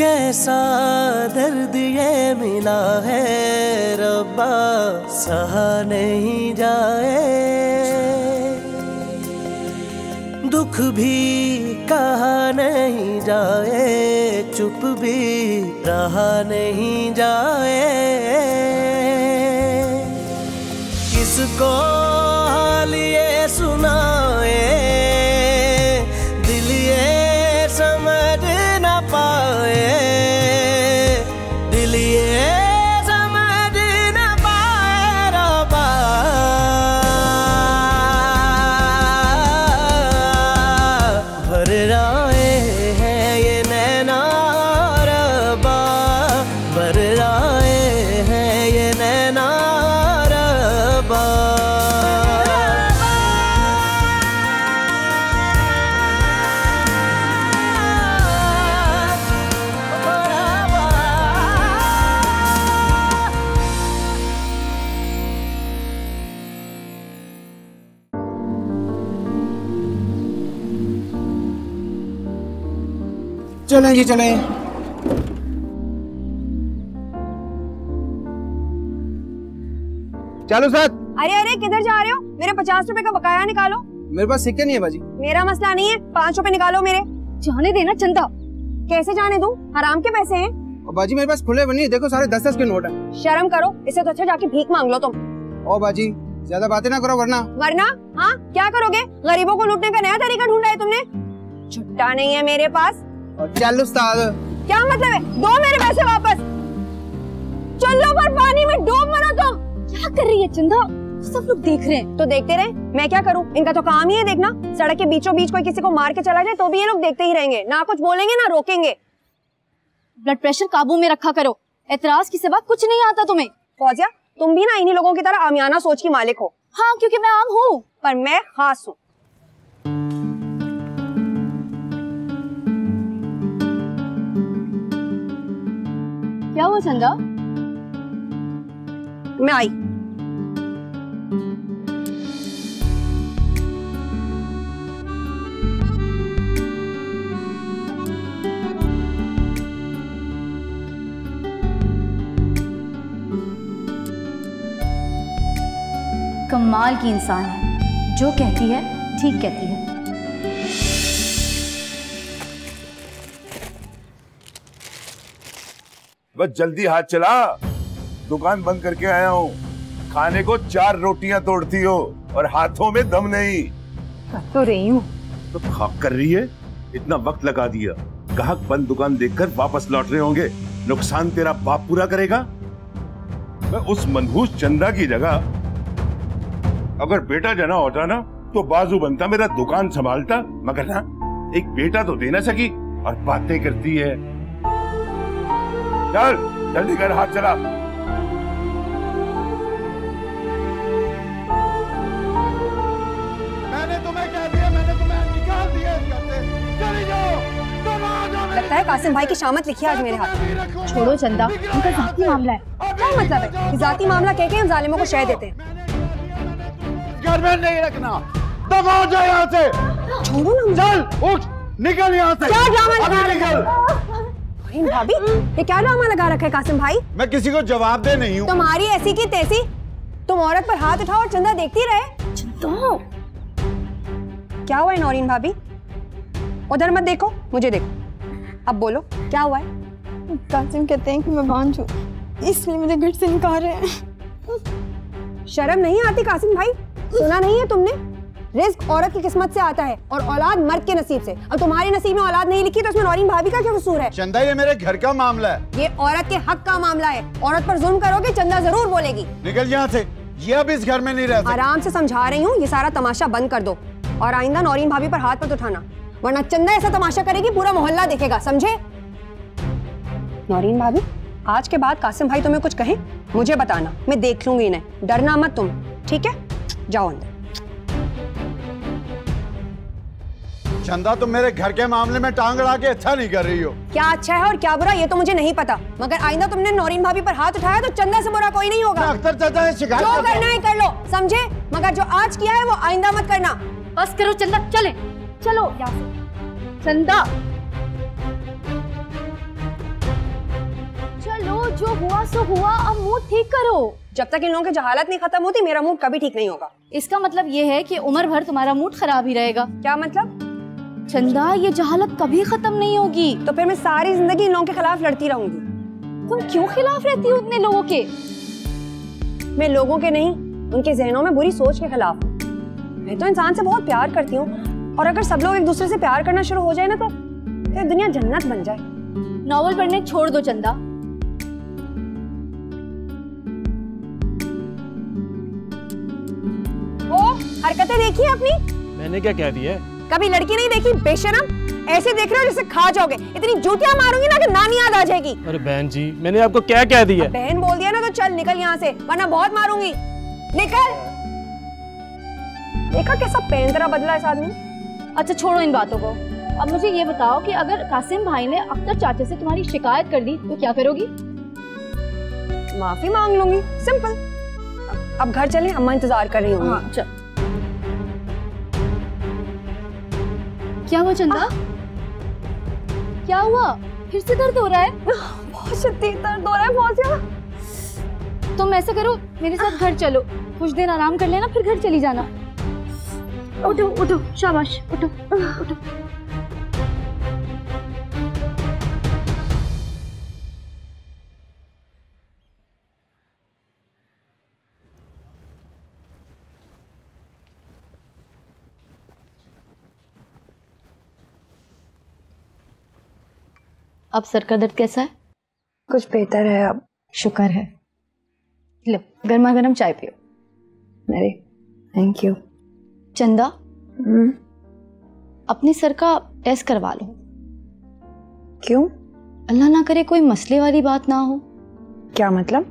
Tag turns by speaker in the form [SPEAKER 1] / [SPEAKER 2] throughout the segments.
[SPEAKER 1] کیسا درد یہ ملا ہے ربا، سہا نہیں جائے۔ دکھ بھی کہا نہیں جائے، چپ بھی رہا نہیں جائے۔ کس کو
[SPEAKER 2] چلیں جی چلیں۔ چلو سر
[SPEAKER 3] ارے ارے کدھر جا رہے ہو؟ میرے پچاس روپے کا بقایا نکالو۔
[SPEAKER 2] میرے پاس سکے نہیں ہے باجی۔
[SPEAKER 3] میرا مسئلہ نہیں ہے۔ پانچ روپے نکالو میرے۔
[SPEAKER 4] جانے دینا چندہ۔
[SPEAKER 3] کیسے جانے دوں؟ حرام کے پیسے ہیں۔
[SPEAKER 2] باجی میرے پاس کھلے بنی دیکھو سارے دس دس کے نوٹ ہیں۔
[SPEAKER 3] شرم کرو اسے تو اچھا جا کے بھیک مانگ لو تم۔
[SPEAKER 2] او باجی زیادہ باتیں نہ کرو ورنہ۔
[SPEAKER 3] ورنہ؟ ہاں کیا کرو گے؟ غریبوں کو لوٹنے کا نیا طریقہ ڈھونڈا ہے تم نے۔ چھٹا نہیں ہے میرے پاس۔
[SPEAKER 2] چل استاد.
[SPEAKER 3] کیا مطلب ہے؟ دو میرے پیسے واپس۔ چلو پر پانی میں ڈوب مرو تم۔
[SPEAKER 4] کیا کر رہی ہے چندا سب لوگ دیکھ رہے ہیں۔
[SPEAKER 3] تو دیکھتے رہے۔ میں کیا کروں؟ ان کا تو کام ہی ہے دیکھنا۔ سڑک کے بیچوں بیچ کوئی کسی کو مار کے چلا جائے تو بھی یہ لوگ دیکھتے ہی رہیں گے۔ نہ کچھ بولیں گے نہ روکیں گے۔
[SPEAKER 4] بلڈ پریشر قابو میں رکھا کرو۔ اعتراض کی سوا کچھ نہیں آتا تمہیں۔
[SPEAKER 3] فوجیا تم بھی نہ انہی لوگوں کی طرح آمیانہ سوچ کی مالک ہو۔ ہاں
[SPEAKER 4] کیونکہ میں عام ہوں۔
[SPEAKER 3] پر میں خاص ہوں۔
[SPEAKER 4] کیا ہوا چندا
[SPEAKER 3] میں آئی
[SPEAKER 4] کمال کی انسان ہے جو کہتی ہے ٹھیک کہتی ہے
[SPEAKER 5] بس جلدی ہاتھ چلا۔ دکان بند کر کے آیا ہوں۔ کھانے کو چار روٹیاں توڑتی ہو اور ہاتھوں میں دم نہیں۔
[SPEAKER 6] تو رہی ہوں۔
[SPEAKER 5] تو خاک کر رہی ہے؟ اتنا وقت لگا دیا۔ گاہک بند دکان دیکھ کر واپس لوٹ رہے ہوں گے۔ نقصان تیرا باپ پورا کرے گا؟ میں اس منحوس چندہ کی جگہ اگر بیٹا جنا ہوتا نا تو بازو بنتا میرا دکان سنبھالتا۔ مگر نا ایک بیٹا تو دے نہ سکی۔ اور باتیں کرتی ہے۔ چل جلدی کر ہاتھ چلا
[SPEAKER 3] لگتا ہے قاسم بھائی کی شامت لکھی آج میرے ہاتھ
[SPEAKER 4] چھوڑو چندہ ان کا ذاتی معاملہ ہے
[SPEAKER 3] کیا مطلب ہے ذاتی معاملہ کہہ کے ہم ظالموں کو شہ دیتے ہیں
[SPEAKER 7] گھر میں نہیں رکھنا دفاع ہو جائے یہاں سے
[SPEAKER 8] چھوڑو نا
[SPEAKER 7] چل
[SPEAKER 2] اٹھ
[SPEAKER 7] نکل یہاں سے کیا
[SPEAKER 3] ڈرامہ لگا رہے
[SPEAKER 7] ہیں
[SPEAKER 3] شاہین بھابھی یہ کیا ڈرامہ لگا رکھا ہے قاسم بھائی
[SPEAKER 7] میں کسی کو جواب دے نہیں ہوں
[SPEAKER 3] تمہاری ایسی کی تیسی تم عورت پر ہاتھ اٹھاؤ اور چندہ دیکھتی رہے
[SPEAKER 4] چندہ
[SPEAKER 3] کیا ہوا ہے نورین بھابھی ادھر مت دیکھو مجھے دیکھو اب بولو کیا ہوا ہے
[SPEAKER 9] قاسم کہتے ہیں کہ میں بانج ہوں اس لیے مجھے گھر سے نکال رہے ہیں
[SPEAKER 3] شرم نہیں آتی قاسم بھائی سنا نہیں ہے تم نے رزق عورت کی قسمت سے آتا ہے اور اولاد مرد کے نصیب سے۔ اب تمہارے نصیب میں اولاد نہیں لکھی تو اس میں نورین بھابھی کا کیا قصور ہے؟
[SPEAKER 7] چندہ یہ میرے گھر کا معاملہ ہے۔
[SPEAKER 3] یہ عورت کے حق کا معاملہ ہے۔ عورت پر ظلم کرو گے چندہ ضرور بولے گی۔
[SPEAKER 7] نکل یہاں سے۔ یہ اب اس گھر میں نہیں رہتا
[SPEAKER 3] آرام سے سمجھا رہی ہوں یہ سارا تماشا بند کر دو۔ اور آئندہ نورین بھابھی پر ہاتھ پر اٹھانا ورنہ چندہ ایسا تماشا کرے گی پورا محلہ دیکھے گا سمجھے؟
[SPEAKER 8] نورین بھابھی
[SPEAKER 3] آج کے بعد قاسم بھائی تمہیں کچھ کہیں؟ مجھے بتانا میں دیکھ لوں گی انہیں۔ ڈرنا مت تم ٹھیک ہے؟ جاؤ اندر۔
[SPEAKER 7] چندہ تم میرے گھر کے معاملے میں ٹانگ اڑا کے اچھا نہیں کر رہی ہو۔
[SPEAKER 3] کیا اچھا ہے اور کیا برا یہ تو مجھے نہیں پتا۔ مگر آئندہ تم نے نورین بھابی پر ہاتھ اٹھایا تو چندہ سے برا کوئی نہیں ہوگا۔
[SPEAKER 7] اختر چاچا ہے شکایت جو کرنا
[SPEAKER 3] ہے کر لو سمجھے؟ مگر جو آج کیا ہے وہ آئندہ مت کرنا۔
[SPEAKER 4] بس کرو چندہ چلے چلو چندہ۔ چلو جو ہوا سو ہوا اب منہ ٹھیک کرو۔
[SPEAKER 3] جب تک ان لوگوں کی جہالت نہیں ختم ہوتی میرا موڈ کبھی ٹھیک نہیں ہوگا۔
[SPEAKER 4] اس کا مطلب یہ ہے کہ عمر بھر تمہارا موڈ خراب ہی رہے گا۔
[SPEAKER 3] کیا مطلب؟
[SPEAKER 4] چندا یہ جہالت کبھی ختم نہیں ہوگی۔
[SPEAKER 3] تو پھر میں ساری زندگی ان لوگوں کے خلاف لڑتی رہوں گی۔
[SPEAKER 4] تم کیوں خلاف رہتی ہو اتنے لوگوں کے؟ میں
[SPEAKER 3] لوگوں کے نہیں ان کے ذہنوں میں بری سوچ کے خلاف ہوں۔ میں
[SPEAKER 8] تو
[SPEAKER 3] انسان سے
[SPEAKER 8] بہت پیار کرتی ہوں۔
[SPEAKER 3] اور اگر سب لوگ ایک دوسرے
[SPEAKER 8] سے پیار کرنا شروع ہو
[SPEAKER 3] جائے نا
[SPEAKER 8] تو پھر دنیا جنت بن جائے۔
[SPEAKER 4] ناول پڑھنے چھوڑ دو چندا۔
[SPEAKER 3] حرکتیں دیکھی اپنی؟ میں
[SPEAKER 10] نے کیا کہہ دی ہے؟
[SPEAKER 3] کبھی لڑکی نہیں دیکھی بے شرم۔ ایسے دیکھ رہے ہو جیسے کھا جاؤ گے۔ اتنی جوتیاں ماروں گی نا کہ نانی یاد آ جائے گی۔
[SPEAKER 10] ارے بہن جی میں نے آپ کو کیا کہہ دیا؟
[SPEAKER 3] بہن بول دیا نا تو چل نکل یہاں سے ورنہ بہت ماروں گی۔ نکل۔ دیکھا کیسا پین طرح بدلا اس آدمی۔
[SPEAKER 4] اچھا چھوڑو ان باتوں کو۔ اب مجھے یہ بتاؤ کہ اگر قاسم بھائی نے اختر چاچے سے تمہاری شکایت کر دی تو کیا کرو گی؟
[SPEAKER 3] معافی مانگ لوں گی سمپل۔ اب گھر چلیں اماں انتظار کر رہی ہوں۔ ہاں،
[SPEAKER 4] کیا ہوا چندہ کیا ہوا پھر سے درد ہو رہا ہے
[SPEAKER 3] بہت شدید درد ہو رہا ہے بہت
[SPEAKER 4] تم ایسا کرو میرے ساتھ گھر چلو کچھ دن آرام کر لینا پھر گھر چلی جانا اٹھو اٹھو شاباش اٹھو اٹھو اب سر کا درد کیسا ہے؟
[SPEAKER 8] کچھ بہتر ہے اب۔
[SPEAKER 4] شکر ہے۔ لو گرما گرم چائے پیو۔
[SPEAKER 8] میرے تھینک یو
[SPEAKER 4] چندہ اپنے سر کا ٹیسٹ کروا لو۔
[SPEAKER 8] کیوں؟
[SPEAKER 4] اللہ نہ کرے کوئی مسئلے والی بات نہ ہو۔
[SPEAKER 8] کیا مطلب؟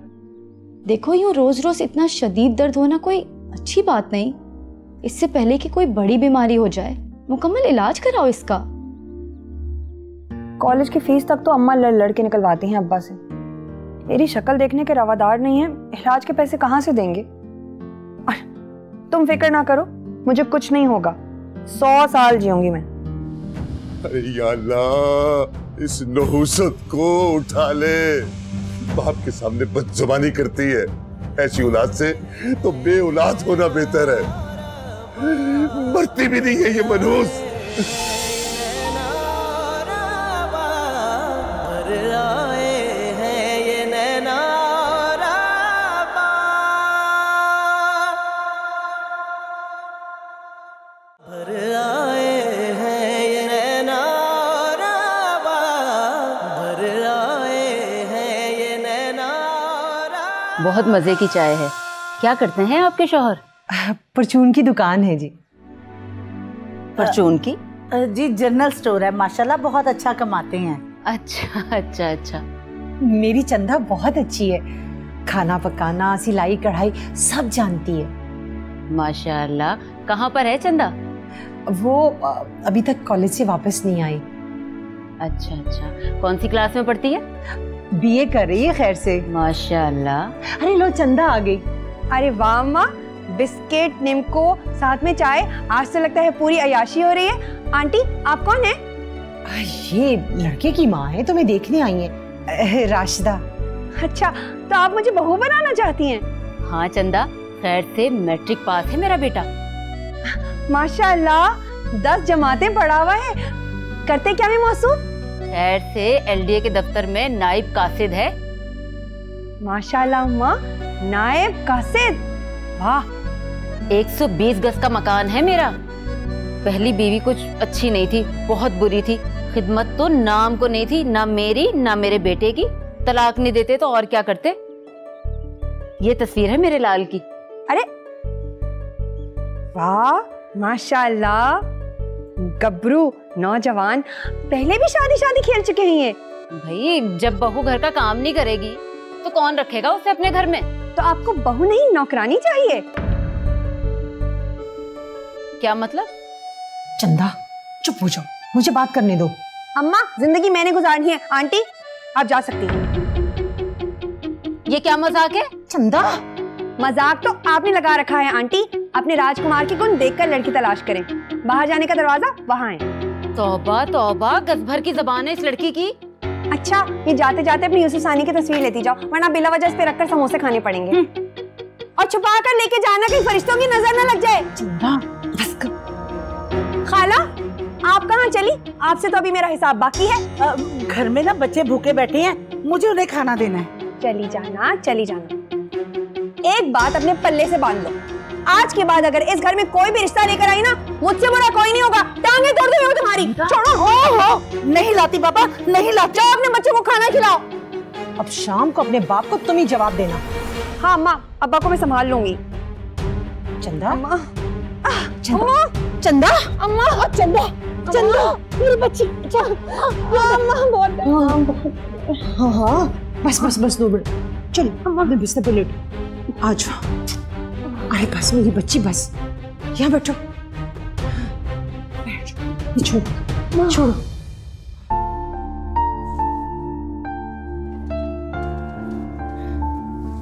[SPEAKER 4] دیکھو یوں روز روز اتنا شدید درد ہونا کوئی اچھی بات نہیں۔ اس سے پہلے کہ کوئی بڑی بیماری ہو جائے۔ مکمل علاج کراؤ اس کا۔
[SPEAKER 8] کالج کی فیس تک تو اماں لڑ لڑ کے نکلواتی ہیں ابا سے۔ میری شکل دیکھنے کے روادار نہیں ہیں، علاج کے پیسے کہاں سے دیں گے؟ تم فکر نہ کرو، مجھے کچھ نہیں ہوگا۔ سو سال جیوں گی میں۔
[SPEAKER 5] یا اللہ، اس نحوست کو اٹھا لے۔ باپ کے سامنے بد زبانی کرتی ہے۔ ایسی اولاد سے تو بے اولاد ہونا بہتر ہے۔ مرتی بھی نہیں ہے یہ منوس
[SPEAKER 11] بہت مزے کی چائے ہے۔ کیا کرتے ہیں آپ کے شوہر؟
[SPEAKER 6] پرچون کی دکان ہے جی۔
[SPEAKER 12] پرچون
[SPEAKER 11] کی؟
[SPEAKER 12] جی جنرل سٹور ہے۔ ماشاءاللہ بہت اچھا کماتے ہیں۔
[SPEAKER 11] اچھا اچھا اچھا۔
[SPEAKER 6] میری چندہ بہت اچھی ہے۔ کھانا پکانا سلائی کڑھائی سب جانتی ہے۔
[SPEAKER 11] ماشاءاللہ۔ کہاں پر ہے چندہ؟
[SPEAKER 6] وہ ابھی تک کالج سے واپس نہیں آئی۔
[SPEAKER 11] اچھا اچھا۔ کون سی کلاس میں پڑھتی ہے؟
[SPEAKER 6] بی اے کر رہی ہے خیر سے۔
[SPEAKER 11] ماشاء اللہ
[SPEAKER 6] ارے لو چندہ آ گئی۔
[SPEAKER 3] ارے واہ ماں بسکٹ نمکو ساتھ میں چائے آج سے لگتا ہے پوری عیاشی ہو رہی ہے۔ آنٹی آپ کون ہیں؟
[SPEAKER 6] یہ لڑکے کی ماں ہے تمہیں دیکھنے آئی ہیں۔ راشدہ۔
[SPEAKER 8] اچھا تو آپ مجھے بہو بنانا چاہتی ہیں؟
[SPEAKER 11] ہاں چندہ خیر سے میٹرک پاس ہے میرا بیٹا۔
[SPEAKER 8] ماشاء اللہ دس جماعتیں پڑھا ہوا ہے۔ کرتے کیا میں موصوف
[SPEAKER 11] خیر سے ایل اے کے دفتر میں نائب قاصد ہے۔
[SPEAKER 8] ماشاء اللہ نائب قاصد؟ واہ!
[SPEAKER 11] ایک سو بیس گز کا مکان ہے میرا۔ پہلی بیوی کچھ اچھی نہیں تھی بہت بری تھی۔ خدمت تو نام کو نہیں تھی نہ میری نہ میرے بیٹے کی۔ طلاق نہیں دیتے تو اور کیا کرتے؟ یہ تصویر ہے میرے لال کی۔
[SPEAKER 3] ارے!
[SPEAKER 8] واہ! ماشاء
[SPEAKER 3] اللہ
[SPEAKER 8] گبرو! نوجوان پہلے بھی شادی
[SPEAKER 3] شادی
[SPEAKER 8] کھیل چکے ہیں یہ۔
[SPEAKER 11] بھائی جب بہو گھر کا کام نہیں کرے گی تو کون رکھے گا اسے اپنے گھر میں؟ تو
[SPEAKER 3] آپ
[SPEAKER 8] کو بہو نہیں
[SPEAKER 3] نوکرانی چاہیے۔
[SPEAKER 11] کیا مطلب؟
[SPEAKER 6] چندہ چپ ہو جاؤ مجھے بات کرنے دو۔
[SPEAKER 3] اما زندگی میں نے گزارنی ہے۔ آنٹی آپ جا سکتی ہیں۔
[SPEAKER 11] یہ کیا مزاق ہے؟
[SPEAKER 6] چندہ؟
[SPEAKER 3] مزاق تو آپ نے لگا رکھا ہے آنٹی۔ اپنے راج کمار کی گن دیکھ کر لڑکی تلاش کریں۔ باہر جانے کا دروازہ وہاں ہے۔
[SPEAKER 11] توبہ توبہ گز بھر کی زبان ہے اس لڑکی کی۔
[SPEAKER 3] اچھا یہ جاتے جاتے اپنی یوسف ثانی کی تصویر لیتی جاؤ ورنہ بلا وجہ اس پہ رکھ کر سموسے کھانے پڑیں گے۔ اور چھپا کر لے کے جانا کہیں فرشتوں کی نظر نہ لگ جائے۔ خالہ آپ کہاں چلی؟ آپ سے تو ابھی میرا حساب باقی ہے۔
[SPEAKER 12] گھر میں نا بچے بھوکے بیٹھے ہیں مجھے انہیں کھانا دینا ہے۔
[SPEAKER 8] چلی جانا
[SPEAKER 3] چلی جانا۔ ایک بات اپنے پلے سے باندھ لو۔ آج کے بعد اگر اس گھر میں کوئی بھی رشتہ لے کر آئی نا مجھ سے برا کوئی نہیں ہوگا۔ ٹانگیں توڑ دوں تمہاری۔
[SPEAKER 12] چھوڑو ہو ہو۔ نہیں لاتی بابا نہیں لاتی۔ جاؤ
[SPEAKER 3] اپنے بچوں کو کھانا کھلاؤ۔
[SPEAKER 6] اب شام کو اپنے باپ کو تم ہی جواب دینا۔
[SPEAKER 3] ہاں ماں ابا کو میں سنبھال لوں گی۔
[SPEAKER 6] چندہ چندہ چندہ
[SPEAKER 3] اماں۔ چندہ
[SPEAKER 6] چندہ میری بچی۔ ہاں،
[SPEAKER 3] ہاں،,
[SPEAKER 8] ہاں۔,
[SPEAKER 6] ہاں ہاں بس بس بس دو منٹ۔ چلو میں بستر پہ لیٹ آ جاؤ ارے بس میری بچی بس۔ یہاں بیٹھو۔ چھوڑو چھوڑو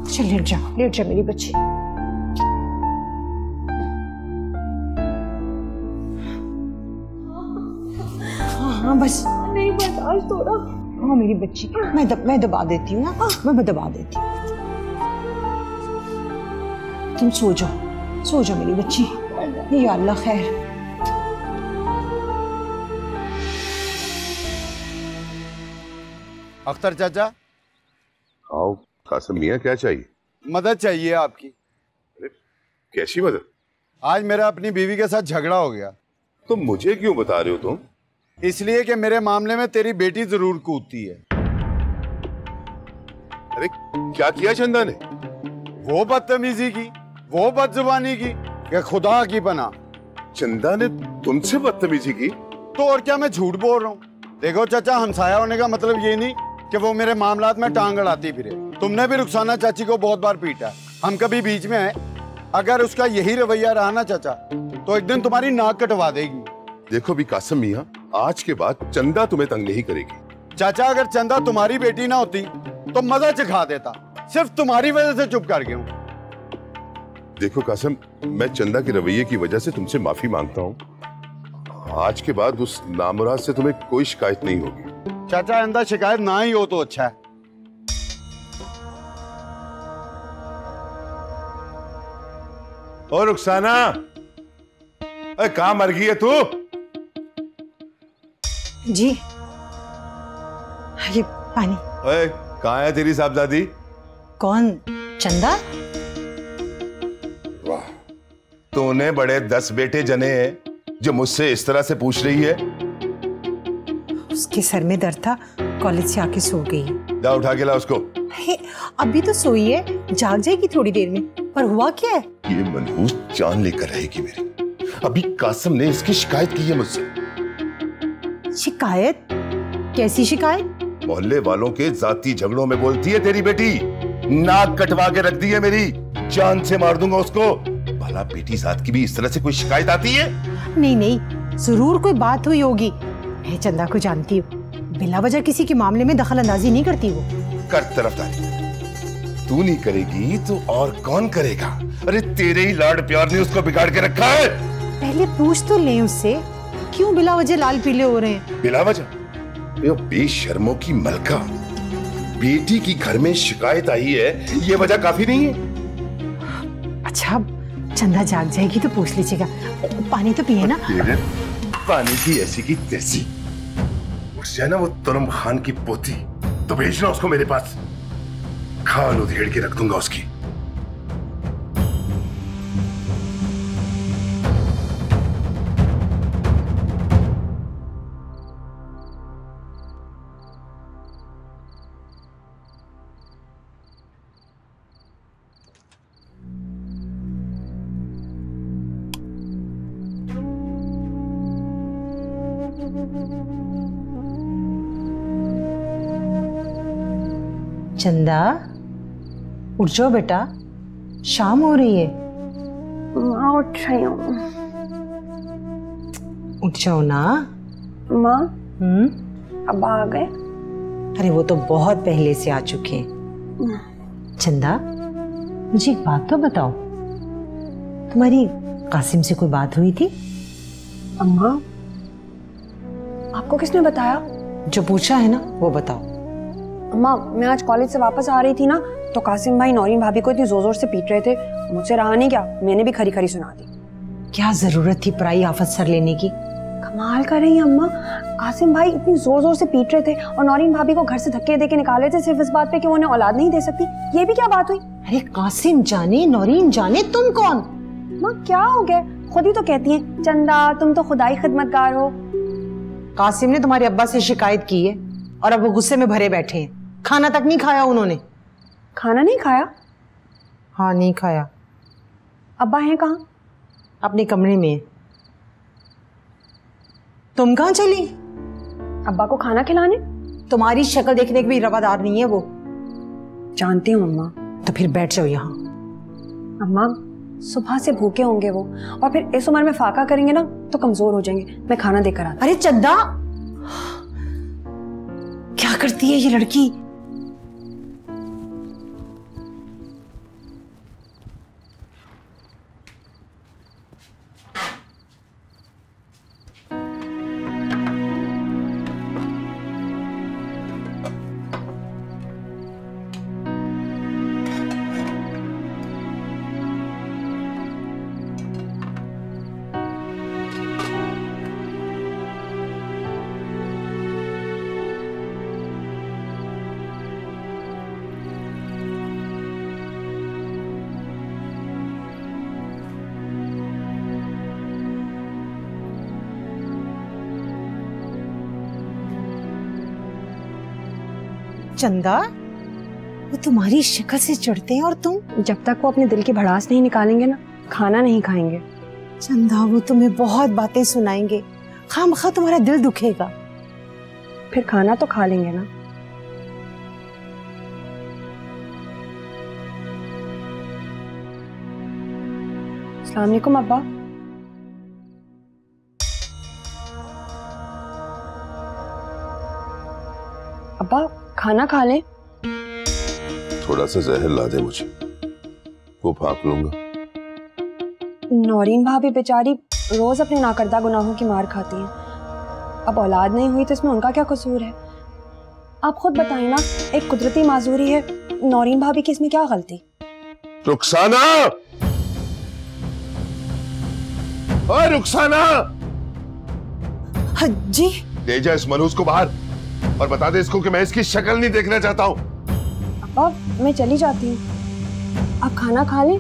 [SPEAKER 6] اچھا لیٹ جا۔ لیٹ جا میری بچی۔ ہاں, ہاں، بس۔
[SPEAKER 8] نہیں برداشت ہو رہا
[SPEAKER 6] ہاں میری بچی۔ میں دبا دیتی ہوں میں دبا دیتی ہوں۔ تم سو جاؤ سو جاؤ میری بچی یا اللہ خیر۔
[SPEAKER 7] اختر چاچا۔
[SPEAKER 5] آؤ قاسم میاں کیا چاہیے؟
[SPEAKER 7] مدد چاہیے آپ کی۔
[SPEAKER 5] کیسی مدد؟
[SPEAKER 7] آج میرا اپنی بیوی کے ساتھ جھگڑا ہو گیا۔
[SPEAKER 5] تو مجھے کیوں بتا رہے ہو تم؟
[SPEAKER 7] اس لیے کہ میرے معاملے میں تیری بیٹی ضرور کودتی ہے۔
[SPEAKER 5] ارے کیا کیا چندا نے
[SPEAKER 7] وہ بدتمیزی کی۔ وہ بد زبانی کی کہ خدا کی بنا
[SPEAKER 5] چندہ نے تم سے بدتمیزی کی؟
[SPEAKER 7] تو اور کیا میں جھوٹ بول رہا ہوں؟ دیکھو چچا ہمسایا ہونے کا مطلب یہ نہیں کہ وہ میرے معاملات میں ٹانگ اڑاتی پھرے۔ تم نے بھی رخسانہ چاچی کو بہت بار پیٹا۔ ہم کبھی بیچ میں آئے اگر اس کا یہی رویہ رہا نا چچا تو ایک دن تمہاری ناک کٹوا دے گی۔
[SPEAKER 5] دیکھو بھی قاسم میاں آج کے بعد چندہ تمہیں تنگ نہیں کرے گی۔
[SPEAKER 7] چاچا اگر چندہ تمہاری بیٹی نہ ہوتی تو مزہ چکھا دیتا۔ صرف تمہاری وجہ سے چپ کر گیا ہوں۔
[SPEAKER 5] دیکھو قاسم میں چندہ کے رویے کی وجہ سے تم سے معافی مانگتا ہوں۔ آج کے بعد اس نامراد سے تمہیں کوئی شکایت نہیں ہوگی۔
[SPEAKER 7] چاچا آئندہ شکایت نہ ہی ہو تو اچھا ہے۔
[SPEAKER 5] اور رخسانہ اے کہاں مر گئی ہے تو؟
[SPEAKER 6] جی۔ یہ پانی۔
[SPEAKER 5] اے کہاں ہے تیری صاحبزادی
[SPEAKER 6] کون؟ چندہ؟
[SPEAKER 5] تو نے بڑے دس بیٹے جنے ہیں جو مجھ سے اس طرح سے پوچھ رہی ہے؟
[SPEAKER 6] اس کے سر میں درد تھا کالج سے آ کے سو گئی۔
[SPEAKER 5] جا اٹھا کے لا اس کو۔
[SPEAKER 6] ابھی تو سوئی ہے جاگ جائے گی تھوڑی دیر میں پر ہوا کیا ہے؟
[SPEAKER 5] یہ منحوس جان لے کر رہے گی میری۔ ابھی قاسم نے اس کی شکایت کی ہے مجھ سے۔
[SPEAKER 6] شکایت؟ کیسی شکایت؟
[SPEAKER 5] محلے والوں کے ذاتی جھگڑوں میں بولتی ہے تیری بیٹی۔ ناک کٹوا کے رکھ دی ہے میری۔ جان سے مار دوں گا اس کو۔ بھلا بیٹی ذات کی بھی اس طرح سے کوئی شکایت آتی ہے؟
[SPEAKER 6] نہیں نہیں ضرور کوئی بات ہوئی ہوگی۔ میں چندہ کو جانتی ہوں بلا وجہ کسی کے معاملے میں دخل اندازی نہیں کرتی وہ۔
[SPEAKER 5] کر طرف داری۔ تو نہیں کرے گی تو اور کون کرے گا؟ ارے تیرے ہی لاڈ پیار نے اس کو بگاڑ کے رکھا ہے۔
[SPEAKER 6] پہلے پوچھ تو لیں اس سے کیوں بلا وجہ لال پیلے ہو رہے ہیں؟
[SPEAKER 5] بلا وجہ؟ بے شرموں کی ملکہ۔ بیٹی کی گھر میں شکایت آئی ہے یہ وجہ کافی نہیں ہے؟
[SPEAKER 6] اچھا چندہ جاگ جائے گی تو پوچھ لیجیے گا پانی تو پیے نا
[SPEAKER 5] پانی کی ایسی کی تیسی اس جائے نا وہ ترم خان کی پوتی تو بھیجنا اس کو میرے پاس کھال ادھیڑ کے رکھ دوں گا اس کی
[SPEAKER 6] چندا اٹھ جاؤ بیٹا شام ہو رہی ہے
[SPEAKER 8] ماں اٹھ رہی ہوں
[SPEAKER 6] اٹھ جاؤ نا
[SPEAKER 8] ماں اب آ گئے
[SPEAKER 6] ارے وہ تو بہت پہلے سے آ چکے چندا مجھے ایک بات تو بتاؤ تمہاری قاسم سے کوئی بات ہوئی تھی
[SPEAKER 8] اماں آپ کو کس نے بتایا
[SPEAKER 6] جو پوچھا ہے نا وہ بتاؤ
[SPEAKER 8] اماں میں آج کالج سے واپس آ رہی تھی نا تو قاسم بھائی نورین بھابھی کو اتنی زور زور سے پیٹ رہے تھے مجھ سے رہا نہیں کیا میں نے بھی کھری کھری سنا دی۔
[SPEAKER 6] کیا ضرورت تھی پرائی آفت سر لینے کی؟
[SPEAKER 8] کمال کر رہی ہیں اماں قاسم بھائی اتنی زور زور سے پیٹ رہے تھے اور نورین بھابھی کو گھر سے دھکے دے کے نکالے تھے صرف اس بات پہ کہ وہ انہیں اولاد نہیں دے سکتی۔ یہ بھی کیا بات ہوئی؟ ارے
[SPEAKER 6] قاسم جانے نورین جانے تم کون؟
[SPEAKER 8] ماں کیا ہو گیا؟ خود ہی تو کہتی ہیں چندہ تم تو خدائی خدمتگار ہو۔
[SPEAKER 6] قاسم نے تمہارے ابا سے شکایت کی ہے اور اب وہ غصے میں بھرے بیٹھے ہیں۔ کھانا تک نہیں کھایا انہوں نے؟
[SPEAKER 8] کھانا نہیں کھایا؟
[SPEAKER 6] ہاں نہیں کھایا۔
[SPEAKER 8] ابا ہیں کہاں؟
[SPEAKER 6] اپنے کمرے میں۔ تم کہاں چلی؟
[SPEAKER 8] ابا کو کھانا کھلانے؟
[SPEAKER 6] تمہاری شکل دیکھنے کے بھی روادار نہیں ہے وہ۔
[SPEAKER 8] جانتی ہوں اماں۔
[SPEAKER 6] تو پھر بیٹھ جاؤ یہاں۔
[SPEAKER 8] اماں صبح سے بھوکے ہوں گے وہ۔ اور پھر اس عمر میں فاقہ کریں گے نا تو کمزور ہو جائیں گے۔ میں کھانا دے کر آتا
[SPEAKER 6] ارے چدا! کیا کرتی ہے یہ لڑکی؟ چندا وہ تمہاری شکل سے چڑھتے ہیں اور تم؟
[SPEAKER 8] جب تک وہ اپنے دل کی بھڑاس نہیں نکالیں گے نا کھانا نہیں کھائیں گے۔
[SPEAKER 6] چندا وہ تمہیں بہت باتیں سنائیں گے۔ خام خواہ تمہارا دل دکھے گا۔
[SPEAKER 8] پھر کھانا تو کھا لیں گے نا۔ السلام علیکم ابا۔ کھانا کھا لیں؟
[SPEAKER 5] تھوڑا سا زہر لا دے مجھے۔ وہ پھاک لوں گا۔
[SPEAKER 8] نورین بھابھی بیچاری روز اپنے ناکردہ گناہوں کی مار کھاتی ہیں۔ اب اولاد نہیں ہوئی تو اس میں ان کا کیا قصور ہے؟ آپ خود بتائیں نا ایک قدرتی معذوری ہے نورین بھابھی کی اس میں کیا غلطی؟
[SPEAKER 5] رخسانہ رخسانہ
[SPEAKER 6] ہاں جی۔
[SPEAKER 5] دے جا اس منوز کو باہر۔ اور بتا دے اس کو کہ میں اس کی شکل نہیں دیکھنا چاہتا ہوں۔
[SPEAKER 8] ابا میں چلی جاتی ہوں۔ آپ کھانا کھا لیں۔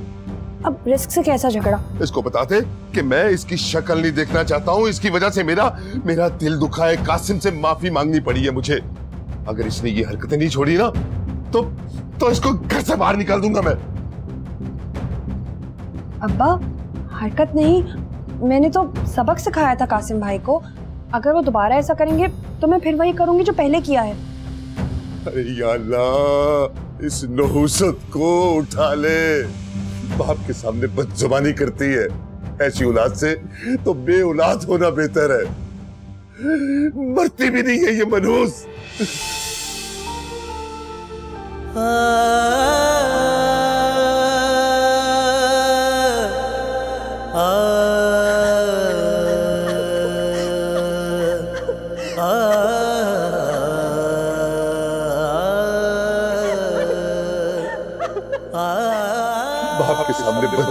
[SPEAKER 8] اب رسک سے کیسا جھگڑا؟
[SPEAKER 5] اس کو بتا دے کہ میں اس کی شکل نہیں دیکھنا چاہتا ہوں۔ اس کی وجہ سے میرا میرا دل دکھا ہے قاسم سے معافی مانگنی پڑی ہے مجھے۔ اگر اس نے یہ حرکتیں نہیں چھوڑی نا تو تو اس کو گھر سے باہر نکال دوں گا میں۔
[SPEAKER 8] ابا حرکت نہیں۔ میں نے تو سبق سکھایا تھا قاسم بھائی کو۔ اگر وہ دوبارہ ایسا کریں گے تو میں پھر وہی کروں گی جو پہلے کیا ہے۔
[SPEAKER 5] ارے یا اللہ اس نحوست کو اٹھا لے۔ باپ کے سامنے بد زبانی کرتی ہے۔ ایسی اولاد سے تو بے اولاد ہونا بہتر ہے۔ مرتی بھی نہیں ہے یہ منحوس۔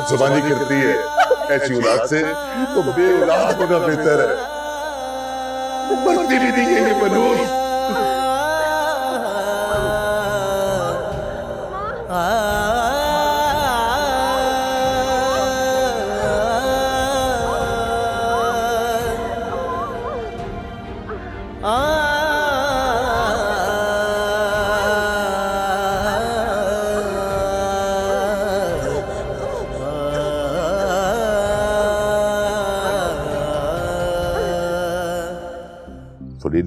[SPEAKER 5] زبانی کرتی ہے۔ ایسی اولاد سے تو بے اولاد ہونا بہتر ہے۔ مرتی بھی نہیں ہے یہ بنوش۔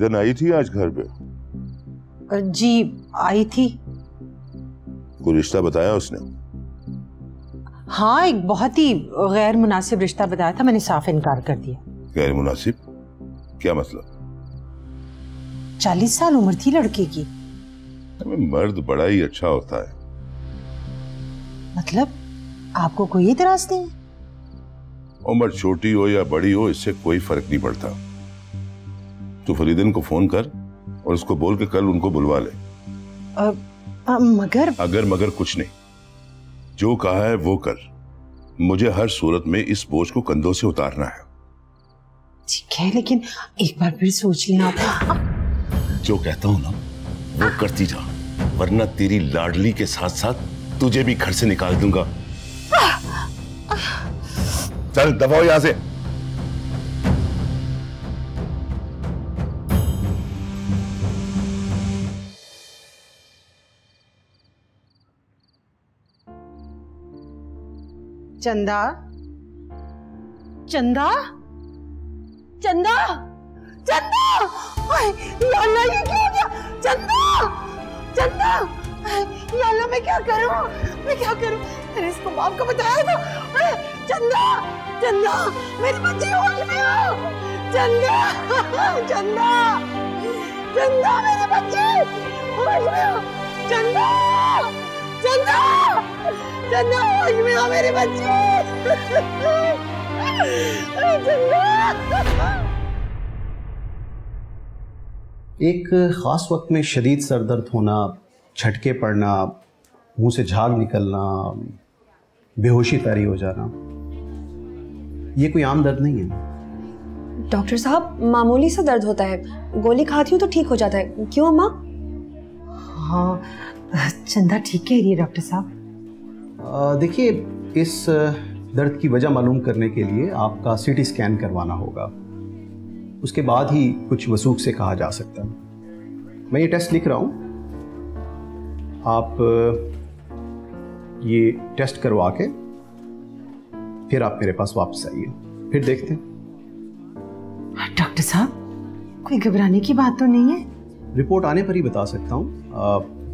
[SPEAKER 5] دن آئی تھی آج گھر پہ؟
[SPEAKER 6] جی آئی تھی۔
[SPEAKER 5] کوئی رشتہ بتایا اس نے؟
[SPEAKER 6] ہاں ایک بہت ہی غیر مناسب رشتہ بتایا تھا میں نے صاف انکار کر دیا۔
[SPEAKER 5] غیر مناسب؟ کیا مسئلہ؟
[SPEAKER 6] چالیس سال عمر تھی لڑکے کی۔
[SPEAKER 5] مرد بڑا ہی اچھا ہوتا ہے۔
[SPEAKER 6] مطلب آپ کو کوئی اعتراض نہیں؟
[SPEAKER 5] عمر چھوٹی ہو یا بڑی ہو اس سے کوئی فرق نہیں پڑتا۔ تو فریدن کو فون کر اور اس کو بول کے کل ان کو بلوا لے۔
[SPEAKER 6] مگر
[SPEAKER 5] اگر مگر کچھ نہیں۔ جو کہا ہے وہ کر۔ مجھے ہر صورت میں اس بوجھ کو کندھوں سے اتارنا ہے۔
[SPEAKER 6] ٹھیک ہے لیکن ایک بار پھر سوچ لیں آپ۔
[SPEAKER 5] جو کہتا ہوں نا وہ کرتی جا۔ ورنہ تیری لاڈلی کے ساتھ ساتھ تجھے بھی گھر سے نکال دوں گا۔ چل دباؤ یہاں سے۔
[SPEAKER 6] چندہ۔ چندہ؟
[SPEAKER 13] چندہ؟ چندہ! یا اللہ، یہ کیا کیا چندہ! چندہ! یا اللہ، میں کیا کروں؟ میں کیا کروں؟ میں نے اس کو باپ کو بتایا تھا۔ چندہ! چندہ! میری بچی ہوش میں ہو۔ چندہ! چندہ! چندہ، میری بچی ہوش میں ہو۔ چندہ! چندہ! چنا میرا میرے بچوں
[SPEAKER 14] ایک خاص وقت میں شدید سر درد ہونا چھٹکے پڑنا منہ سے جھاگ نکلنا بے ہوشی تاری ہو جانا یہ کوئی عام درد نہیں ہے۔
[SPEAKER 8] ڈاکٹر صاحب معمولی سا درد ہوتا ہے۔ گولی کھاتی ہوں تو ٹھیک ہو جاتا ہے۔ کیوں اماں؟
[SPEAKER 6] ہاں چندہ ٹھیک کہہ رہی ہے ڈاکٹر صاحب۔
[SPEAKER 14] دیکھیے اس درد کی وجہ معلوم کرنے کے لیے آپ کا سی ٹی اسکین کروانا ہوگا۔ اس کے بعد ہی کچھ وسوخ سے کہا جا سکتا ہے۔ میں یہ ٹیسٹ لکھ رہا ہوں۔ آپ یہ ٹیسٹ کروا کے پھر آپ میرے پاس واپس آئیے۔ پھر دیکھتے ہیں۔
[SPEAKER 6] ڈاکٹر صاحب کوئی گھبرانے کی بات تو نہیں ہے؟
[SPEAKER 14] رپورٹ آنے پر ہی بتا سکتا ہوں۔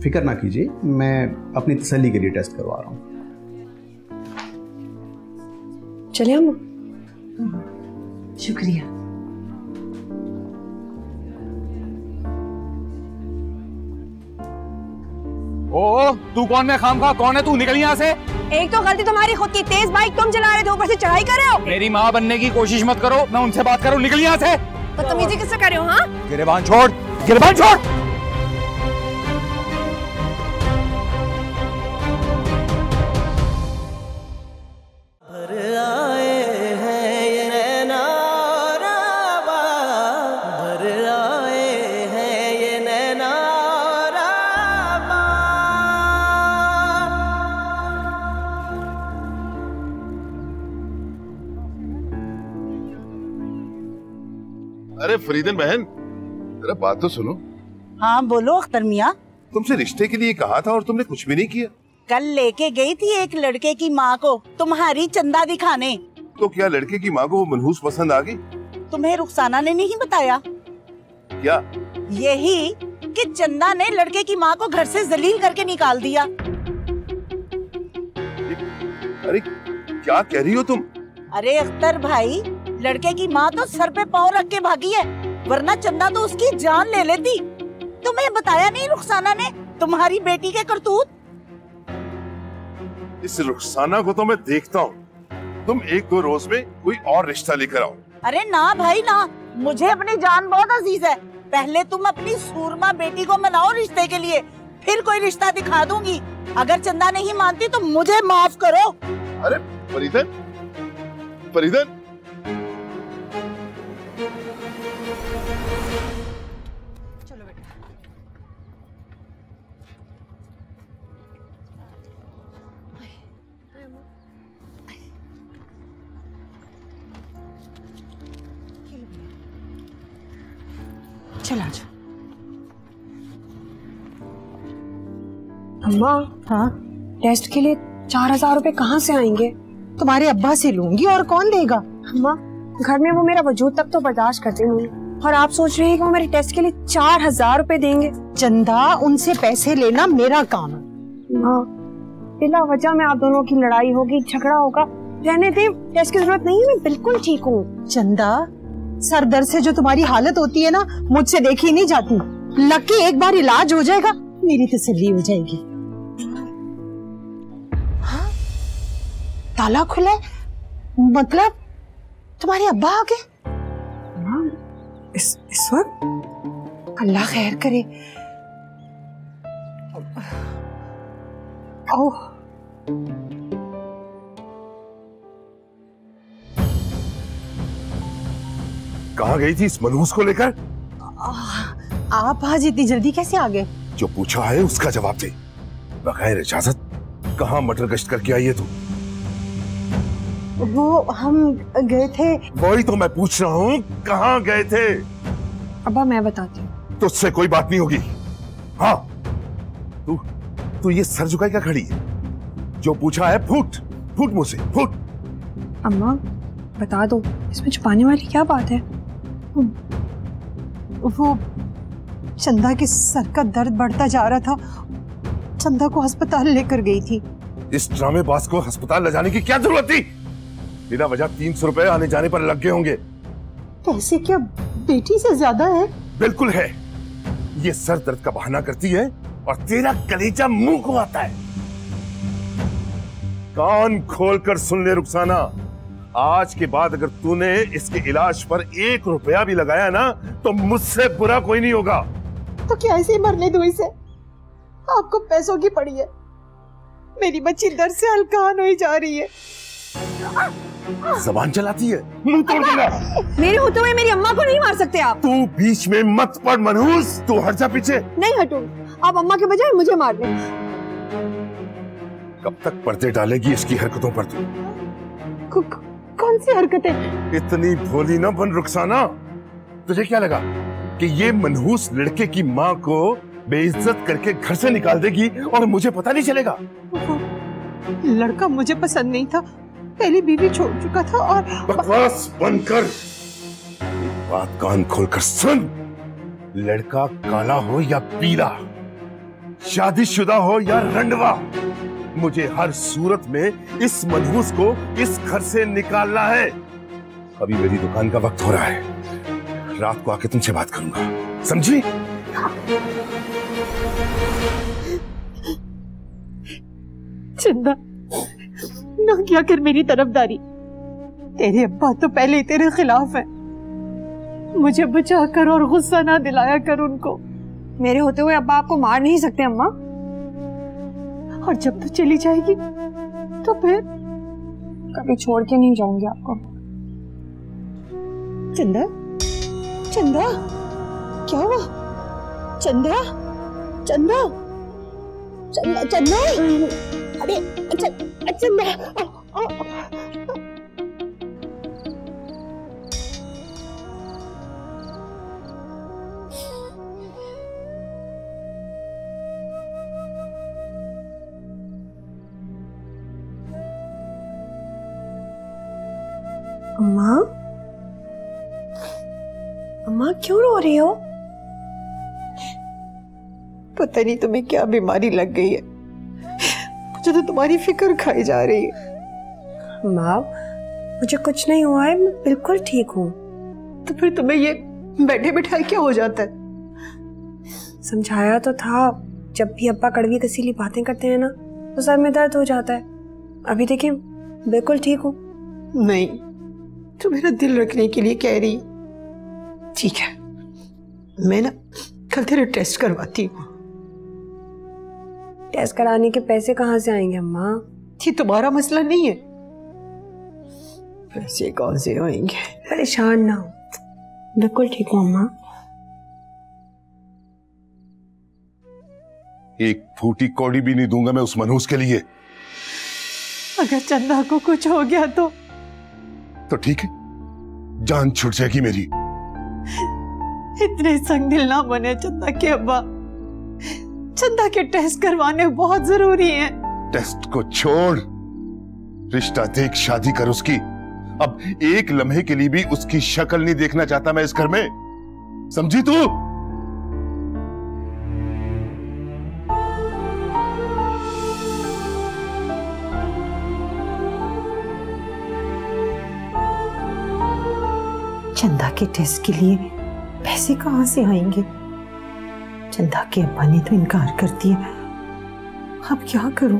[SPEAKER 14] فکر نہ کیجیے میں اپنی تسلی کے لیے ٹیسٹ کروا رہا ہوں۔
[SPEAKER 8] چلے ہم
[SPEAKER 6] شکریہ۔
[SPEAKER 15] او تو کون میں خام خواہ؟ کون ہے تو؟ نکل یہاں سے۔
[SPEAKER 3] ایک تو غلطی تمہاری خود کی تیز بائک تم چلا رہے تھے اوپر سے چڑھائی کر رہے ہو۔
[SPEAKER 15] میری ماں بننے کی کوشش مت کرو میں ان سے بات کروں نکل یہاں سے۔
[SPEAKER 3] بدتمیزی کس سے کر رہے ہو ہاں؟
[SPEAKER 15] گربان چھوڑ گربان چھوڑ۔
[SPEAKER 5] فریدن بہن؟ ذرا بات تو سنو۔
[SPEAKER 16] ہاں بولو اختر میاں۔
[SPEAKER 5] تم سے رشتے کے لیے کہا تھا اور تم نے کچھ بھی نہیں کیا۔
[SPEAKER 16] کل لے کے گئی تھی ایک لڑکے کی ماں کو تمہاری چندہ دکھانے۔
[SPEAKER 5] تو کیا لڑکے کی ماں کو وہ منحوس پسند آ گئی؟
[SPEAKER 16] تمہیں رخسانہ نے نہیں بتایا؟
[SPEAKER 5] کیا؟
[SPEAKER 16] یہی کہ چندہ نے لڑکے کی ماں کو گھر سے زلیل کر کے نکال دیا۔
[SPEAKER 5] ارے کیا کہہ رہی ہو تم؟
[SPEAKER 16] ارے اختر بھائی لڑکے کی ماں تو سر پہ پاؤں رکھ کے بھاگی ہے ورنہ چندہ تو اس کی جان لے لیتی۔ تمہیں بتایا نہیں رخسانہ نے تمہاری بیٹی کے کرتوت؟
[SPEAKER 5] اس رخسانہ کو تو میں دیکھتا ہوں۔ تم ایک دو روز میں کوئی اور رشتہ لے کر آؤ۔
[SPEAKER 16] ارے نہ بھائی نہ۔ مجھے اپنی جان بہت عزیز ہے۔ پہلے تم اپنی سورما بیٹی کو مناؤ رشتے کے لیے پھر کوئی رشتہ دکھا دوں گی۔ اگر چندہ نہیں مانتی تو مجھے معاف کرو۔
[SPEAKER 5] ارے پریدن پریدن
[SPEAKER 6] چلا جا
[SPEAKER 8] اماں
[SPEAKER 6] ہاں
[SPEAKER 8] ٹیسٹ کے لیے چار ہزار روپے کہاں سے آئیں گے
[SPEAKER 6] تمہارے ابا سے لوں گی اور کون دے گا
[SPEAKER 8] اماں گھر میں وہ میرا وجود تک تو برداشت کرتے ہوں اور آپ سوچ رہے ہیں کہ وہ میرے ٹیسٹ کے لیے چار ہزار روپے دیں گے
[SPEAKER 6] چندہ ان سے پیسے لینا میرا کام ہے
[SPEAKER 8] ماں بلا وجہ میں آپ دونوں کی لڑائی ہوگی جھگڑا ہوگا رہنے دیں ٹیسٹ کی ضرورت نہیں میں بالکل ٹھیک ہوں
[SPEAKER 6] چندہ سر درد سے جو تمہاری حالت ہوتی ہے نا مجھ سے دیکھی نہیں جاتی۔ لکی ایک بار علاج ہو جائے گا میری تسلی ہو جائے گی۔ ہاں؟ تالا کھلا ہے؟ مطلب تمہارے ابا آگے
[SPEAKER 8] اس, وقت؟
[SPEAKER 6] اللہ خیر کرے۔ اوہ۔
[SPEAKER 5] کہاں گئی تھی اس ملوس کو لے کر؟
[SPEAKER 6] آپ آج اتنی جلدی کیسے آ
[SPEAKER 5] جو پوچھا ہے اس کا جواب دے۔ بغیر اجازت کہاں مٹر گشت کر کے آئیے تو؟
[SPEAKER 6] وہ ہم گئے تھے۔
[SPEAKER 5] وہی تو میں پوچھ رہا ہوں کہاں گئے تھے؟
[SPEAKER 8] ابا میں بتاتی ہوں۔
[SPEAKER 5] تو اس سے کوئی بات نہیں ہوگی۔ ہاں۔ تو یہ سر جھکائی کا کھڑی ہے۔ جو پوچھا ہے پھوٹ پھوٹ مجھ سے پھوٹ۔
[SPEAKER 8] اماں بتا دو اس میں چھپانے والی کیا بات ہے؟ وہ
[SPEAKER 6] چندہ کے سر کا درد بڑھتا جا رہا تھا۔ چندہ کو ہسپتال لے کر گئی تھی۔
[SPEAKER 5] اس ڈرامے باز کو ہسپتال لے جانے کی کیا ضرورت تھی؟ بنا وجہ تین سو روپے آنے جانے پر لگ گئے ہوں گے۔
[SPEAKER 6] پیسے کیا
[SPEAKER 13] بیٹی
[SPEAKER 6] سے
[SPEAKER 13] زیادہ ہے
[SPEAKER 5] بالکل ہے۔ یہ سر درد کا بہانہ کرتی ہے اور تیرا کلیجہ منہ کو آتا ہے۔ کان کھول کر سن لے رخسانہ۔ آج کے بعد اگر تو نے اس کے علاج پر ایک روپیہ بھی لگایا نا تو مجھ سے برا کوئی نہیں ہوگا۔
[SPEAKER 13] تو کیا اسے مرنے دو اسے؟ آپ کو پیسوں کی پڑی ہے۔ میری بچی در سے ہلکان ہوئی جا رہی ہے۔
[SPEAKER 5] زبان چلاتی ہے۔ منہ توڑ دے
[SPEAKER 3] میرے ہوتے ہوئے میری اما کو نہیں مار سکتے آپ۔
[SPEAKER 5] تو بیچ میں مت پڑ منحوس تو ہٹ جا پیچھے۔
[SPEAKER 8] نہیں ہٹوں۔ آپ اما کے بجائے مجھے مار لیں
[SPEAKER 5] کب تک پردے ڈالے گی اس کی حرکتوں پر تو؟
[SPEAKER 13] کون سی حرکتیں؟
[SPEAKER 5] اتنی بھولی نہ بن رخسانہ۔ تجھے کیا لگا کہ یہ منحوس لڑکے کی ماں کو بے عزت کر کے گھر سے نکال دے گی اور مجھے پتہ نہیں چلے گا؟
[SPEAKER 13] لڑکا مجھے پسند نہیں تھا۔ پہلی بیوی چھوڑ چکا تھا اور
[SPEAKER 5] بکواس بن کر۔ بات کان کھول کر سن۔ لڑکا کالا ہو یا پیلا؟ شادی شدہ ہو یا رنڈوا؟ مجھے ہر صورت میں اس منحوس کو اس گھر سے نکالنا ہے۔ ابھی میری دکان کا وقت ہو رہا ہے۔ رات کو آ تم سے بات کروں گا۔ سمجھی؟
[SPEAKER 13] چندہ نہ کیا کر میری طرف داری۔ تیرے ابا تو پہلے ہی تیرے خلاف ہیں۔ مجھے بچا کر اور غصہ نہ دلایا کر ان کو۔
[SPEAKER 8] میرے ہوتے ہوئے ابا آپ کو مار نہیں سکتے اماں۔
[SPEAKER 13] اور جب تو چلی جائے گی، تو پھر
[SPEAKER 8] کبھی چھوڑ کے نہیں جاؤں گی آپ کو۔
[SPEAKER 13] چندرا چندرا، کیا ہوا؟ چندرا چندرا چندرا چندرا۔ ارے چندرا۔
[SPEAKER 8] اماں اماں کیوں
[SPEAKER 13] پتہ نہیں تمہیں کیا بیماری لگ گئی ہے مجھے تو تمہاری فکر کھائی جا رہی ہے
[SPEAKER 8] ماں مجھے کچھ نہیں ہوا ہے میں بالکل ٹھیک ہوں
[SPEAKER 13] تو پھر تمہیں یہ بیٹھے بیٹھائے کیا ہو جاتا ہے
[SPEAKER 8] سمجھایا تو تھا جب بھی ابا کڑوی کسیلی باتیں کرتے ہیں نا تو سر میں درد ہو جاتا ہے ابھی دیکھیں بالکل ٹھیک ہوں
[SPEAKER 13] نہیں تو میرا دل رکھنے کے لیے کہہ رہی ٹھیک ہے میں نا کل تیرے ٹیسٹ کرواتی ہوں۔
[SPEAKER 8] ٹیسٹ کرانے کے پیسے کہاں سے آئیں گے اماں؟
[SPEAKER 13] یہ تمہارا مسئلہ نہیں ہے۔ پیسے کون سے آئیں گے؟
[SPEAKER 8] پریشان نہ ہو۔ بالکل ٹھیک ہوں اماں۔
[SPEAKER 5] ایک پھوٹی کوڑی بھی نہیں دوں گا میں اس منوس کے لیے۔
[SPEAKER 13] اگر چندہ کو کچھ ہو گیا تو
[SPEAKER 5] تو ٹھیک ہے۔ جان چھٹ جائے گی میری۔
[SPEAKER 13] اتنے سنگ دل نہ بنے چندہ کے ابا۔ چندہ کے ٹیسٹ کروانے بہت ضروری ہیں۔
[SPEAKER 5] ٹیسٹ کو چھوڑ۔ رشتہ دیکھ شادی کر اس کی۔ اب ایک لمحے کے لیے بھی اس کی شکل نہیں دیکھنا چاہتا میں اس گھر میں۔ سمجھی تو؟
[SPEAKER 6] چندا کے ٹیسٹ کے لیے پیسے کہاں سے آئیں گے؟ چندا کے ابا نے تو انکار کر دیا۔ اب کیا کروں؟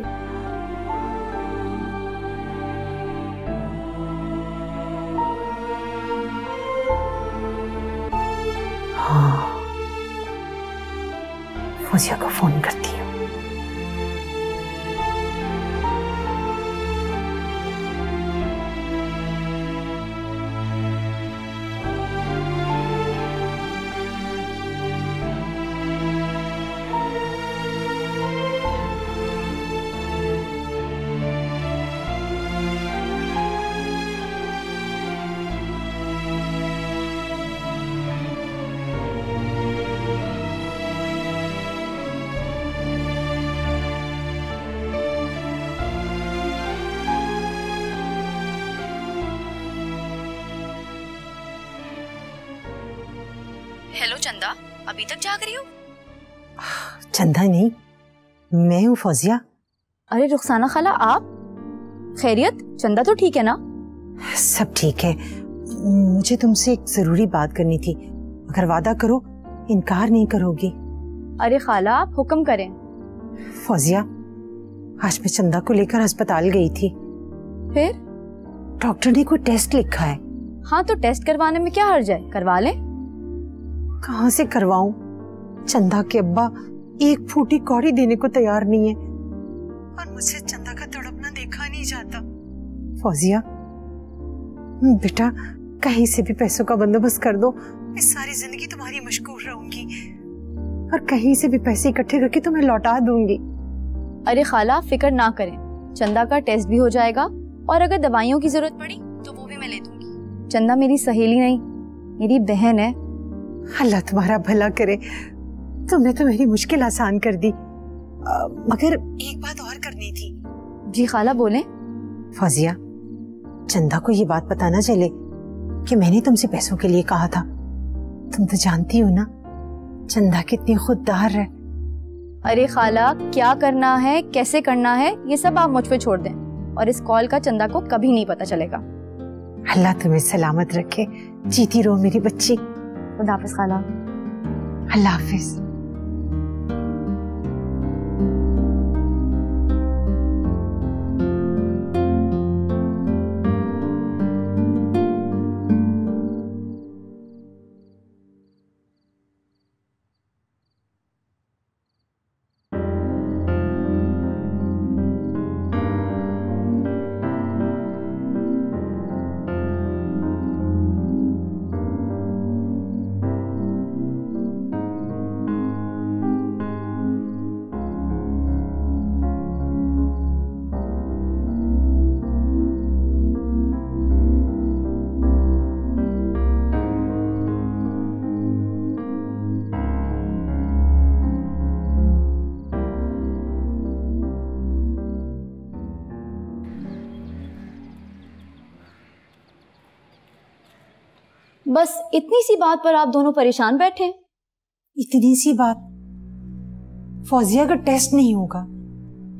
[SPEAKER 4] چندہ؟ ابھی تک جاگ رہی ہو؟
[SPEAKER 6] چندہ نہیں میں ہوں فوزیا
[SPEAKER 4] ارے رخسانہ خالہ آپ؟ خیریت؟ چندہ تو ٹھیک ہے نا؟
[SPEAKER 6] سب ٹھیک ہے۔ مجھے تم سے ایک ضروری بات کرنی تھی۔ اگر وعدہ کرو انکار نہیں کرو گی۔
[SPEAKER 4] ارے خالہ آپ حکم کریں۔
[SPEAKER 6] فوزیا آج میں چندہ کو لے کر ہسپتال گئی تھی۔
[SPEAKER 4] پھر؟
[SPEAKER 6] ڈاکٹر نے کوئی ٹیسٹ لکھا ہے۔
[SPEAKER 4] ہاں تو ٹیسٹ کروانے میں کیا حرج ہے؟ کروا لیں؟
[SPEAKER 6] کہاں سے کرواؤں؟ چندہ کے ابا ایک پھوٹی کوڑی دینے کو تیار نہیں ہے اور مجھ سے چندہ کا تڑپنا دیکھا نہیں جاتا۔ فوزیہ، بیٹا، کہیں سے بھی پیسوں کا بندوبست کر دو۔ میں ساری زندگی تمہاری مشکور رہوں گی۔ اور کہیں سے بھی پیسے اکٹھے کر کے تمہیں لوٹا دوں گی۔
[SPEAKER 4] ارے خالہ، فکر نہ کریں۔ چندہ کا ٹیسٹ بھی ہو جائے گا۔ اور اگر دوائیوں کی ضرورت پڑی تو وہ بھی میں لے دوں گی۔ چندہ میری سہیلی نہیں، میری بہن ہے۔
[SPEAKER 6] اللہ تمہارا بھلا کرے۔ تم نے تو میری مشکل آسان کر دی۔ مگر ایک بات اور کرنی تھی۔
[SPEAKER 4] جی خالہ بولیں۔
[SPEAKER 6] فوزیہ چندہ کو یہ بات پتا چلے کہ میں نے تم سے پیسوں کے لیے کہا تھا۔ تم تو جانتی ہو نا چندہ کتنی خوددار ہے۔
[SPEAKER 4] ارے خالہ کیا کرنا ہے؟ کیسے کرنا ہے؟ یہ سب آپ مجھ پہ چھوڑ دیں۔ اور اس کال کا چندہ کو کبھی نہیں پتا چلے گا۔
[SPEAKER 6] اللہ تمہیں سلامت رکھے۔ جیتی رہو میری بچی۔
[SPEAKER 4] خدا حافظ خالہ
[SPEAKER 6] اللہ حافظ۔
[SPEAKER 4] بس اتنی سی بات پر آپ دونوں پریشان بیٹھے
[SPEAKER 6] اتنی سی بات؟ فوزیہ اگر ٹیسٹ نہیں ہوگا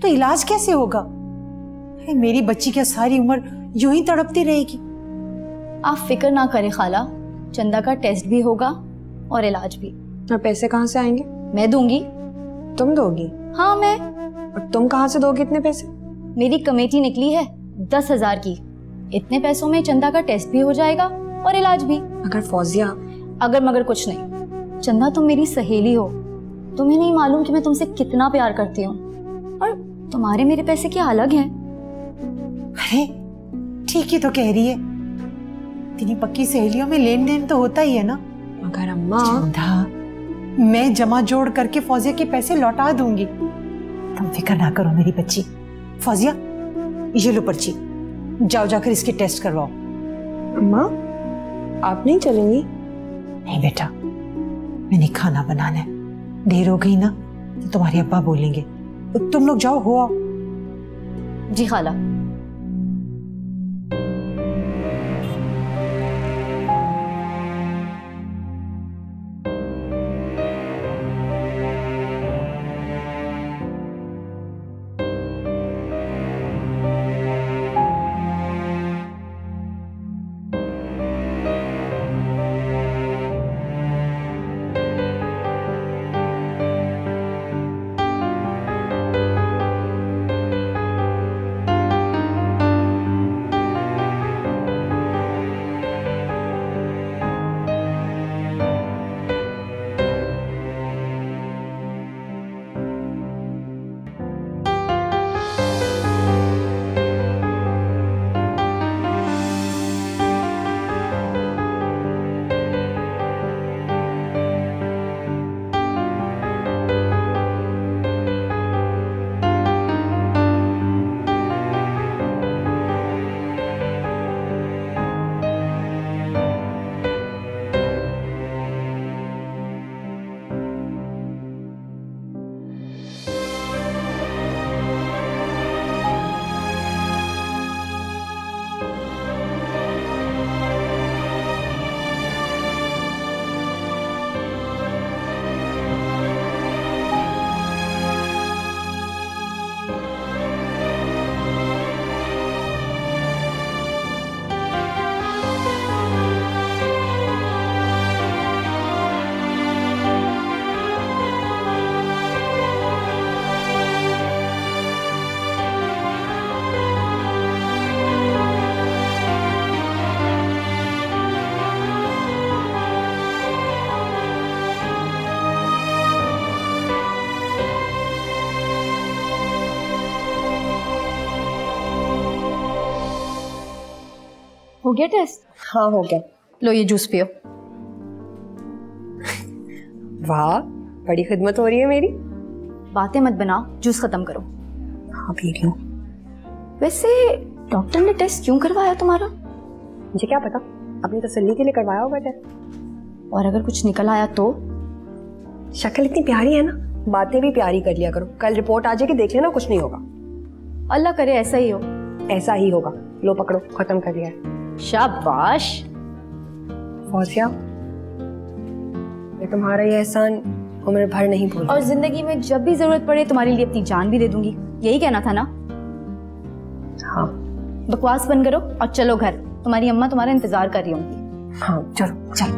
[SPEAKER 6] تو علاج کیسے ہوگا؟ میری بچی کیا ساری عمر یوں ہی تڑپتی رہے گی؟
[SPEAKER 4] آپ فکر نہ کریں خالہ چندہ کا ٹیسٹ بھی ہوگا اور علاج بھی۔
[SPEAKER 8] اور پیسے کہاں سے آئیں گے؟
[SPEAKER 4] میں دوں گی۔
[SPEAKER 8] تم دو گی؟
[SPEAKER 4] ہاں میں۔
[SPEAKER 8] اور تم کہاں سے دو گی اتنے پیسے؟
[SPEAKER 4] میری کمیٹی نکلی ہے دس ہزار کی۔ اتنے پیسوں میں چندہ کا ٹیسٹ بھی ہو جائے گا اور علاج بھی۔
[SPEAKER 8] مگر فوزیا
[SPEAKER 4] اگر مگر کچھ نہیں۔ چندہ تم میری سہیلی ہو۔ تمہیں نہیں معلوم کہ میں تم سے کتنا پیار کرتی ہوں۔ اور تمہارے میرے پیسے کیا الگ ہیں؟
[SPEAKER 6] ارے ٹھیک ہی تو کہہ رہی ہے۔ تینی پکی سہیلیوں میں لین دین تو ہوتا ہی ہے نا۔
[SPEAKER 8] مگر اماں۔
[SPEAKER 6] چندہ میں جمع جوڑ کر کے فوزیا کے پیسے لوٹا دوں گی۔ تم فکر نہ کرو میری بچی۔ فوزیا یہ لو پرچی۔ جاؤ جا کر اس کے ٹیسٹ کرواؤ۔
[SPEAKER 8] اماں آپ نہیں چلیں گی؟
[SPEAKER 6] نہیں بیٹا، میں نے کھانا بنانا ہے۔ دیر ہو گئی نا، تو تمہارے ابا بولیں گے۔ تم لوگ جاؤ، ہو آؤ۔
[SPEAKER 4] جی خالہ۔ ہو گیا ٹیسٹ؟
[SPEAKER 8] ہاں ہو گیا۔
[SPEAKER 4] لو یہ جوس پیو۔
[SPEAKER 8] واہ بڑی خدمت ہو رہی ہے میری۔
[SPEAKER 4] باتیں مت بناؤ جوس ختم کرو۔
[SPEAKER 8] ہاں پی رہی ہوں
[SPEAKER 4] ویسے ڈاکٹر نے ٹیسٹ کیوں کروایا تمہارا؟
[SPEAKER 8] مجھے کیا پتا؟ اپنی تسلی کے لیے کروایا ہوگا ٹیسٹ۔
[SPEAKER 4] اور اگر کچھ نکل آیا تو؟
[SPEAKER 8] شکل اتنی پیاری ہے نا۔ باتیں بھی پیاری کر لیا کرو۔ کل رپورٹ آ جائے کہ دیکھ لینا کچھ نہیں ہوگا۔
[SPEAKER 4] اللہ کرے ایسا ہی ہو۔
[SPEAKER 8] ایسا ہی ہوگا۔ لو پکڑو ختم کر لیا ہے۔
[SPEAKER 4] شاباش.
[SPEAKER 8] فوزیا میں تمہارا یہ احسان عمر بھر نہیں بھول اور
[SPEAKER 4] زندگی میں جب بھی ضرورت پڑے تمہارے لیے اپنی جان بھی دے دوں گی۔ یہی کہنا تھا نا؟
[SPEAKER 8] ہاں۔
[SPEAKER 4] بکواس بند کرو اور چلو گھر۔ تمہاری اما تمہارا انتظار کر رہی ہوں گی۔ ہاں چلو۔ چلو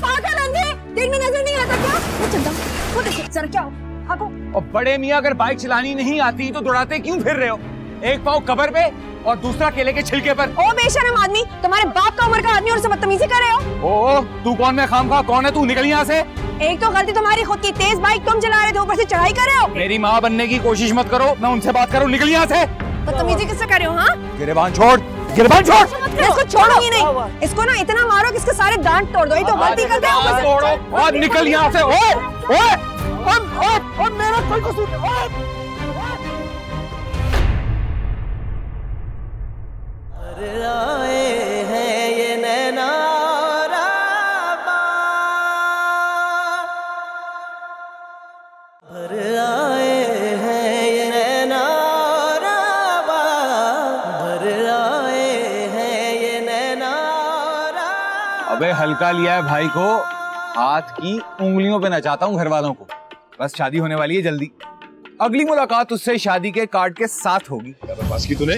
[SPEAKER 3] پاگل اندھے دن میں نظر نہیں آتا کیا؟ وہ چلتا وہ ذرا کیا ہو۔ ہاکو
[SPEAKER 15] اور بڑے میاں اگر بائک چلانی نہیں آتی تو دوڑاتے کیوں پھر رہے ہو؟ ایک پاؤں قبر پہ اور دوسرا کیلے کے چھلکے پر۔
[SPEAKER 3] او بے شرم آدمی تمہارے باپ کا عمر کا آدمی اور سے بدتمیزی کر رہے ہو؟
[SPEAKER 15] او تو کون میں خام خواہ کون ہے؟ تو نکل یہاں سے۔
[SPEAKER 3] ایک تو غلطی تمہاری خود کی تیز بائک تم چلا رہے تھے اوپر سے چڑھائی کر رہے ہو۔
[SPEAKER 15] میری ماں بننے کی کوشش مت کرو میں ان سے بات کروں نکل یہاں سے۔
[SPEAKER 3] بدتمیزی کس سے کر رہے ہو ہاں؟
[SPEAKER 15] گریبان چھوڑ گریبان چھوڑ۔
[SPEAKER 3] اس کو چھوڑو۔ ہی نہیں اس کو نا اتنا مارو کہ اس کے سارے دانت توڑ دو۔ یہ تو غلطی کرتے ہو بہت
[SPEAKER 15] نکل یہاں سے۔ اوئے اوئے لیا ہے بھائی کو ہاتھ کی انگلیوں پہ نچاتا ہوں گھر والوں کو۔ بس شادی ہونے والی ہے جلدی۔ اگلی ملاقات اس سے شادی کے کارڈ کے ساتھ ہوگی۔ کیا
[SPEAKER 5] بکواس کی تو نے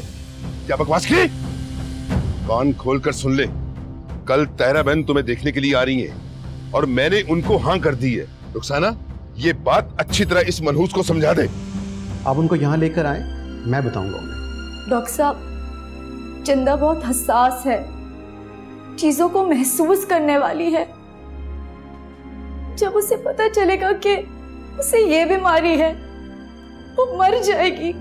[SPEAKER 5] کیا بکواس کی؟ کان کھول کر سن لے۔ کل تہرا بہن تمہیں دیکھنے کے لیے آ رہی ہیں اور میں نے ان کو ہاں کر دی ہے۔ رخسانہ یہ بات اچھی طرح اس منحوس کو سمجھا دے۔
[SPEAKER 14] آپ ان کو یہاں لے کر آئیں میں بتاؤں گا
[SPEAKER 4] ڈاکٹر صاحب چندہ بہت حساس ہے۔ چیزوں کو محسوس کرنے والی ہے۔ جب اسے پتا چلے گا کہ اسے یہ بیماری ہے، وہ مر جائے گی۔